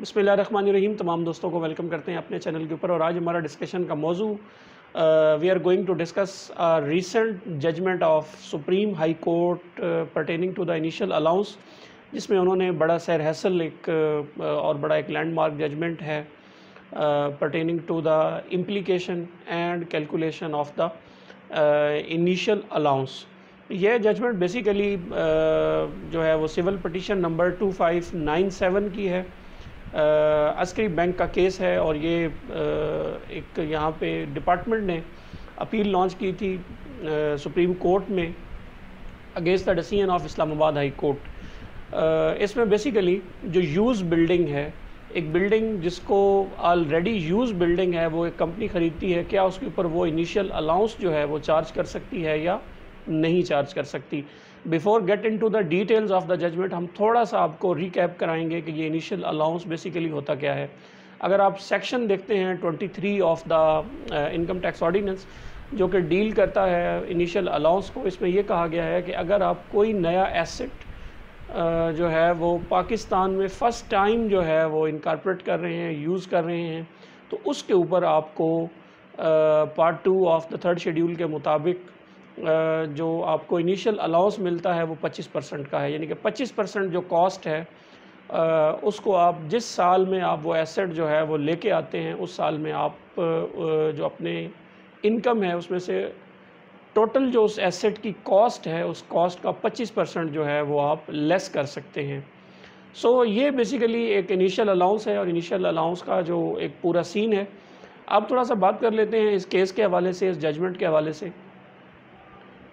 बसमीम तमाम दोस्तों को वेलकम करते हैं अपने चैनल के ऊपर और आज हमारा डिस्कशन का मौजू we are going to discuss recent judgement of supreme high court pertaining to the initial allowance जिसमें उन्होंने बड़ा सैर हैसल एक uh, और बड़ा एक लैंडमार्क जजमेंट है pertaining to the implication and calculation of the initial allowance यह जजमेंट बेसिकली uh, जो है वो सिविल पटिशन नंबर 2597 की है। अस्करी बैंक का केस है और ये एक यहाँ पे डिपार्टमेंट ने अपील लॉन्च की थी सुप्रीम कोर्ट में against the decision of Islamabad high court. इसमें बेसिकली जो यूज़ बिल्डिंग है, एक बिल्डिंग जिसको ऑलरेडी यूज़ बिल्डिंग है, वो एक कंपनी ख़रीदती है, क्या उसके ऊपर वो इनिशियल अलाउंस जो है वो चार्ज कर सकती है या नहीं चार्ज कर सकती? Before get into the details of the judgement हम थोड़ा सा आपको रिकैप कराएँगे कि ये इनिशियल अलाउंस बेसिकली होता क्या है। अगर आप सेक्शन देखते हैं 23 of the income tax ordinance जो कि डील करता है इनिशियल अलाउंस को इसमें यह कहा गया है कि अगर आप कोई नया एसेट uh, जो है वो पाकिस्तान में फ़र्स्ट टाइम जो है वो इनकारपोरेट कर रहे हैं यूज़ कर रहे हैं तो उसके ऊपर आपको part two of the third schedule के मुताबिक जो आपको इनिशियल अलाउंस मिलता है वो 25 परसेंट का है। यानी कि 25 परसेंट जो कॉस्ट है उसको आप जिस साल में आप वो एसेट जो है वो लेके आते हैं उस साल में आप जो अपने इनकम है उसमें से टोटल जो उस एसेट की कॉस्ट है उस कॉस्ट का 25 परसेंट जो है वो आप लेस कर सकते हैं। सो so, ये बेसिकली एक इनिशियल अलाउंस है और इनिशियल अलाउंस का जो एक पूरा सीन है। अब थोड़ा सा बात कर लेते हैं इस केस के हवाले से इस जजमेंट के हवाले से।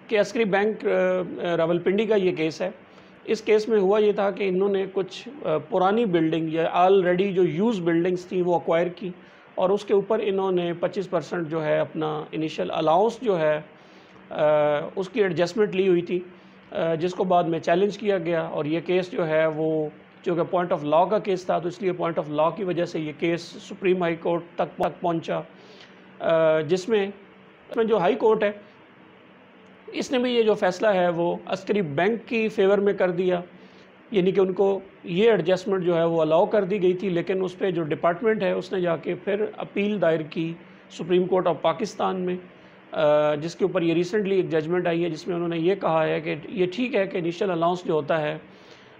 कि अस्करी बैंक रावलपिंडी का ये केस है। इस केस में हुआ ये था कि इन्होंने कुछ पुरानी बिल्डिंग या ऑलरेडी जो यूज़ बिल्डिंग्स थी वो अक्वायर की और उसके ऊपर इन्होंने 25 परसेंट जो है अपना इनिशियल अलाउंस जो है उसकी एडजस्टमेंट ली हुई थी जिसको बाद में चैलेंज किया गया और ये केस जो है वो, चूँकि पॉइंट ऑफ़ लॉ का केस था तो इसलिए पॉइंट ऑफ़ लॉ की वजह से ये केस सुप्रीम हाई कोर्ट तक तक पहुँचा जिसमें जो हाई कोर्ट है इसने भी ये जो फ़ैसला है वो अस्करी बैंक की फेवर में कर दिया। यानी कि उनको ये एडजस्टमेंट जो है वो अलाउ कर दी गई थी, लेकिन उस पर जो डिपार्टमेंट है उसने जाके फिर अपील दायर की सुप्रीम कोर्ट ऑफ़ पाकिस्तान में। जिसके ऊपर ये रिसेंटली एक जजमेंट आई है, जिसमें उन्होंने ये कहा है कि ये ठीक है कि इनिशियल अलाउंस जो होता है,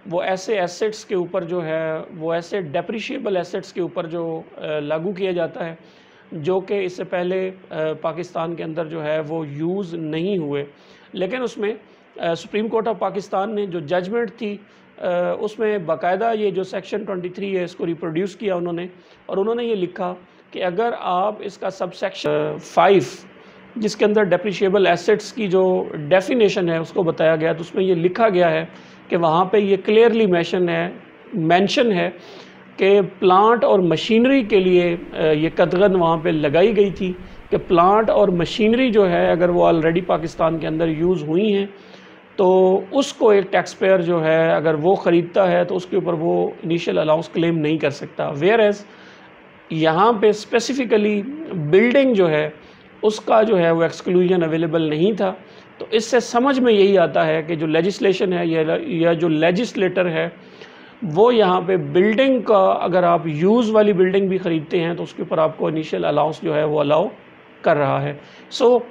वो ऐसे एसेट्स के ऊपर जो है, वो ऐसे डेप्रिशिएबल एसेट्स के ऊपर जो लागू किया जाता है। जो कि इससे पहले पाकिस्तान के अंदर जो है वो यूज़ नहीं हुए। लेकिन उसमें सुप्रीम कोर्ट ऑफ़ पाकिस्तान ने जो जजमेंट थी उसमें बाकायदा ये जो सेक्शन 23 है, इसको रिप्रोड्यूस किया उन्होंने और उन्होंने ये लिखा कि अगर आप इसका सब सेक्शन फाइव, जिसके अंदर डेप्रिशिएबल एसेट्स की जो डेफिनेशन है, उसको बताया गया तो उसमें ये लिखा गया है कि वहाँ पे ये क्लियरली मैशन है, मेंशन है कि प्लांट और मशीनरी के लिए ये कदगन वहाँ पे लगाई गई थी कि प्लांट और मशीनरी जो है अगर वो ऑलरेडी पाकिस्तान के अंदर यूज़ हुई हैं तो उसको एक टैक्स पेयर जो है अगर वो ख़रीदता है तो उसके ऊपर वो इनिशियल अलाउंस क्लेम नहीं कर सकता। वेयर एज़ यहाँ पे स्पेसिफ़िकली बिल्डिंग जो है उसका जो है वो एक्सक्लूजन अवेलेबल नहीं था। तो इससे समझ में यही आता है कि जो लेजिस्लेशन है या, या जो लेजिस्लेटर है वो यहाँ पे बिल्डिंग का अगर आप यूज़ वाली बिल्डिंग भी ख़रीदते हैं तो उसके ऊपर आपको इनिशियल अलाउंस जो है वो अलाउ कर रहा है। सो so,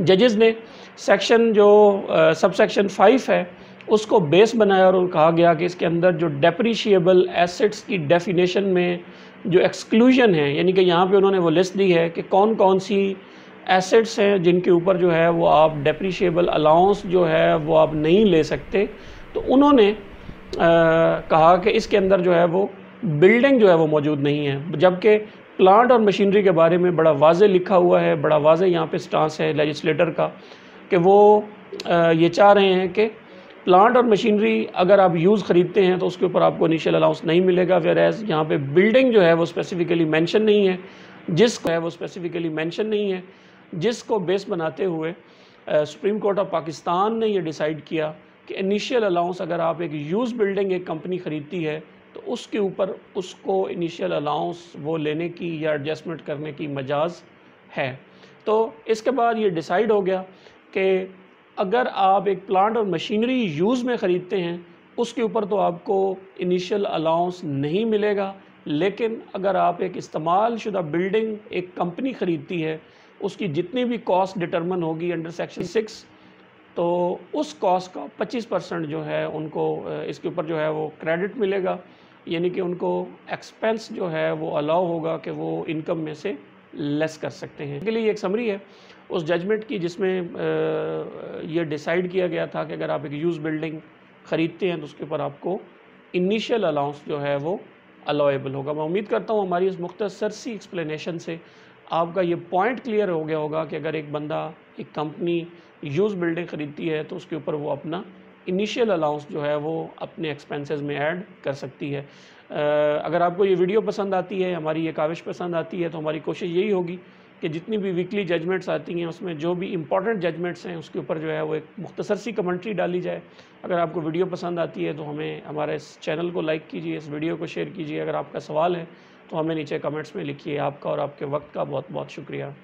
जजेस ने सेक्शन जो सब सेक्शन फाइव है उसको बेस बनाया और कहा गया कि इसके अंदर जो डेप्रीशिएबल एसेट्स की डेफिनेशन में जो एक्सक्लूजन है यानी कि यहाँ पे उन्होंने वो लिस्ट दी है कि कौन कौन सी एसेट्स हैं जिनके ऊपर जो है वो आप डेप्रीशिएबल अलाउंस जो है वो आप नहीं ले सकते। तो उन्होंने कहा कि इसके अंदर जो है वो बिल्डिंग जो है वो मौजूद नहीं है। जबकि प्लांट और मशीनरी के बारे में बड़ा वाज लिखा हुआ है, बड़ा वाज यहाँ पे स्टांस है लेजिस्लेटर का कि वो ये चाह रहे हैं कि प्लांट और मशीनरी अगर आप यूज़ ख़रीदते हैं तो उसके ऊपर आपको इनिशियल अलाउंस नहीं मिलेगा वेर एज़ यहाँ पे बिल्डिंग जो है वो स्पेसिफ़िकली मेंशन नहीं है। जिसको है वो स्पेसिफ़िकली मेंशन नहीं है। जिसको बेस बनाते हुए सुप्रीम कोर्ट ऑफ़ पाकिस्तान ने ये डिसाइड किया कि इनिशियल अलाउंस अगर आप एक यूज़ बिल्डिंग एक कंपनी ख़रीदती है तो उसके ऊपर उसको इनिशियल अलाउंस वो लेने की या एडजस्टमेंट करने की मजाज है। तो इसके बाद ये डिसाइड हो गया कि अगर आप एक प्लांट और मशीनरी यूज़ में ख़रीदते हैं, उसके ऊपर तो आपको इनिशियल अलाउंस नहीं मिलेगा। लेकिन अगर आप एक इस्तेमाल शुदा बिल्डिंग एक कंपनी ख़रीदती है, उसकी जितनी भी कॉस्ट डिटर्मन होगी अंडर सेक्शन सिक्स तो उस कॉस्ट का 25 परसेंट जो है उनको इसके ऊपर जो है वो क्रेडिट मिलेगा। यानी कि उनको एक्सपेंस जो है वो अलाउ होगा कि वो इनकम में से लेस कर सकते हैं। के लिए एक समरी है। उस जजमेंट की जिसमें ये डिसाइड किया गया था कि अगर आप एक यूज़ बिल्डिंग ख़रीदते हैं तो उसके ऊपर आपको इनिशियल अलाउंस जो है वो अलाउेबल होगा। मैं उम्मीद करता हूँ हमारी इस मुख्तर सी एक्सप्लेनेशन से आपका ये पॉइंट क्लियर हो गया होगा कि अगर एक बंदा, एक कंपनी यूज़ बिल्डिंग ख़रीदती है तो उसके ऊपर वो अपना इनिशियल अलाउंस जो है, वो अपने एक्सपेंसेस में ऐड कर सकती है। अगर आपको ये वीडियो पसंद आती है, हमारी ये काविश पसंद आती है तो हमारी कोशिश यही होगी कि जितनी भी वीकली जजमेंट्स आती हैं, उसमें जो भी इंपॉर्टेंट जजमेंट्स हैं, उसके ऊपर जो है, वो एक मुख्तसर सी कमेंट्री डाली जाए। अगर आपको वीडियो पसंद आती है तो हमें हमारे इस चैनल को लाइक कीजिए, इस वीडियो को शेयर कीजिए। अगर आपका सवाल है तो हमें नीचे कमेंट्स में लिखिए आपका और आपके वक्त का बहुत बहुत शुक्रिया।